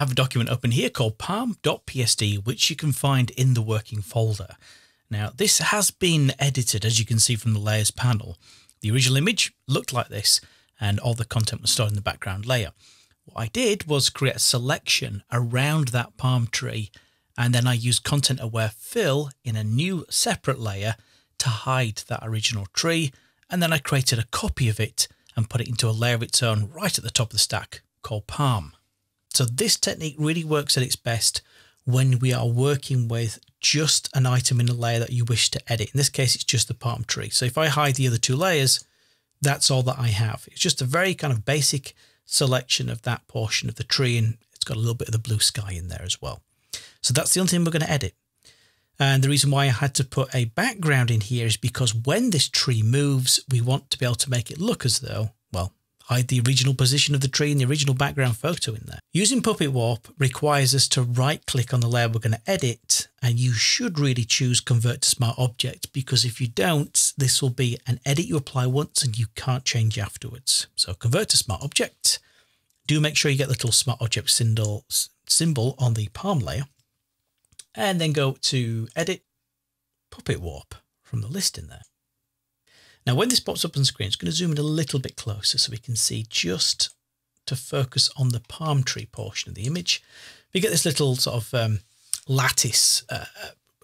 Have a document open here called palm.psd, which you can find in the working folder. Now, this has been edited, as you can see from the layers panel. The original image looked like this, and all the content was stored in the background layer. What I did was create a selection around that palm tree, and then I used content aware fill in a new separate layer to hide that original tree. And then I created a copy of it and put it into a layer of its own right at the top of the stack called palm. So this technique really works at its best when we are working with just an item in a layer that you wish to edit. In this case, it's just the palm tree. So if I hide the other two layers, that's all that I have. It's just a very kind of basic selection of that portion of the tree and it's got a little bit of the blue sky in there as well. So that's the only thing we're going to edit. And the reason why I had to put a background in here is because when this tree moves, we want to be able to make it look as though, well, hide the original position of the tree and the original background photo in there. Using Puppet Warp requires us to right click on the layer we're going to edit and you should really choose convert to smart object because if you don't, this will be an edit you apply once and you can't change afterwards. So convert to smart object. Do make sure you get the little smart object symbol, symbol on the palm layer and then go to edit puppet warp from the list in there. Now, when this pops up on screen, it's going to zoom in a little bit closer so we can see just to focus on the palm tree portion of the image. We get this little sort of um, lattice uh,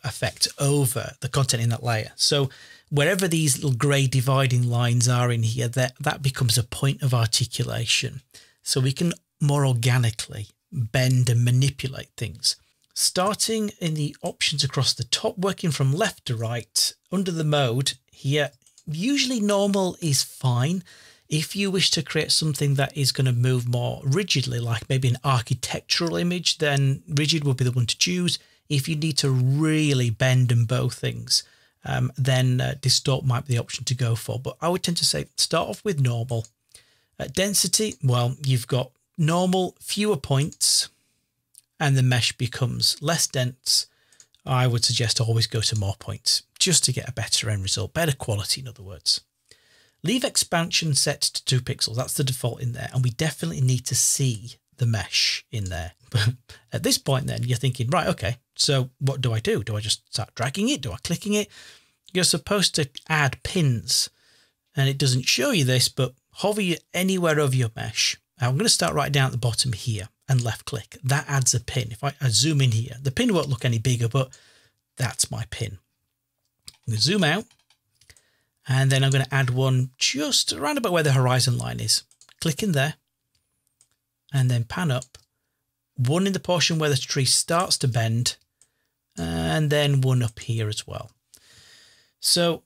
effect over the content in that layer. So wherever these little grey dividing lines are in here, that, that becomes a point of articulation. So we can more organically bend and manipulate things. Starting in the options across the top, working from left to right, under the mode here, usually normal is fine. If you wish to create something that is going to move more rigidly, like maybe an architectural image, then rigid would be the one to choose. If you need to really bend and bow things, um, then uh, distort might be the option to go for. But I would tend to say start off with normal. Uh, density, well, you've got normal, fewer points, and the mesh becomes less dense, I would suggest always go to more points just to get a better end result, better quality, in other words. Leave expansion set to two pixels. That's the default in there. And we definitely need to see the mesh in there. At this point, then you're thinking, right, okay, so what do I do? Do I just start dragging it? Do I clicking it? You're supposed to add pins and it doesn't show you this, but hover anywhere over your mesh. I'm going to start right down at the bottom here and left click. That adds a pin. If I, I zoom in here, the pin won't look any bigger, but that's my pin. I'm going to zoom out and then I'm going to add one just around about where the horizon line is. Click in there and then pan up. One in the portion where the tree starts to bend and then one up here as well. So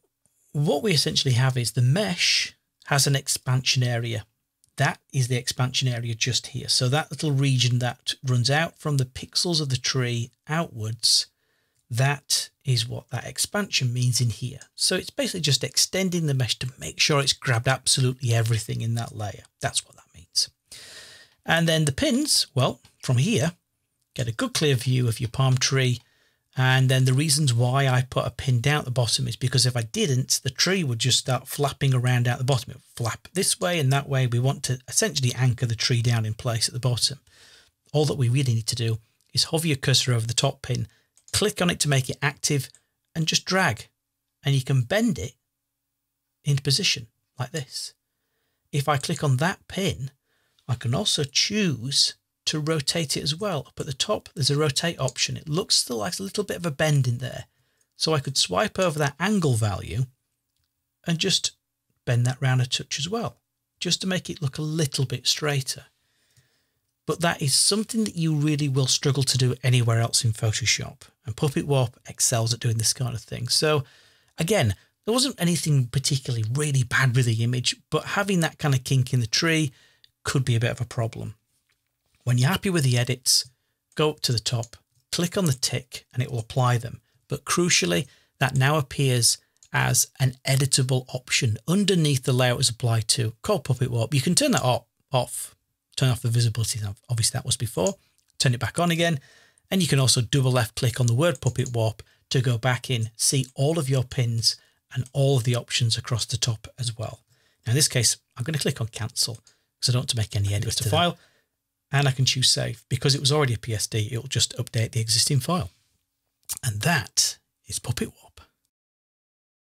what we essentially have is the mesh has an expansion area that is the expansion area just here. So that little region that runs out from the pixels of the tree outwards, that is what that expansion means in here. So it's basically just extending the mesh to make sure it's grabbed absolutely everything in that layer. That's what that means. And then the pins, well, from here, get a good clear view of your palm tree and then the reasons why I put a pin down at the bottom is because if I didn't, the tree would just start flapping around out the bottom. It would flap this way and that way. We want to essentially anchor the tree down in place at the bottom. All that we really need to do is hover your cursor over the top pin, click on it to make it active, and just drag. And you can bend it into position like this. If I click on that pin, I can also choose to rotate it as well. Up at the top, there's a rotate option. It looks still like a little bit of a bend in there. So I could swipe over that angle value and just bend that round a touch as well, just to make it look a little bit straighter. But that is something that you really will struggle to do anywhere else in Photoshop. And Puppet Warp excels at doing this kind of thing. So again, there wasn't anything particularly really bad with the image, but having that kind of kink in the tree could be a bit of a problem. When you're happy with the edits, go up to the top, click on the tick and it will apply them. But crucially, that now appears as an editable option underneath the layout is applied to called Puppet Warp. You can turn that off, turn off the visibility. Obviously that was before, turn it back on again. And you can also double left click on the word Puppet Warp to go back in, see all of your pins and all of the options across the top as well. Now in this case, I'm going to click on cancel because I don't want to make any edits to file. and I can choose save. Because it was already a PSD, it will just update the existing file. And that is Puppet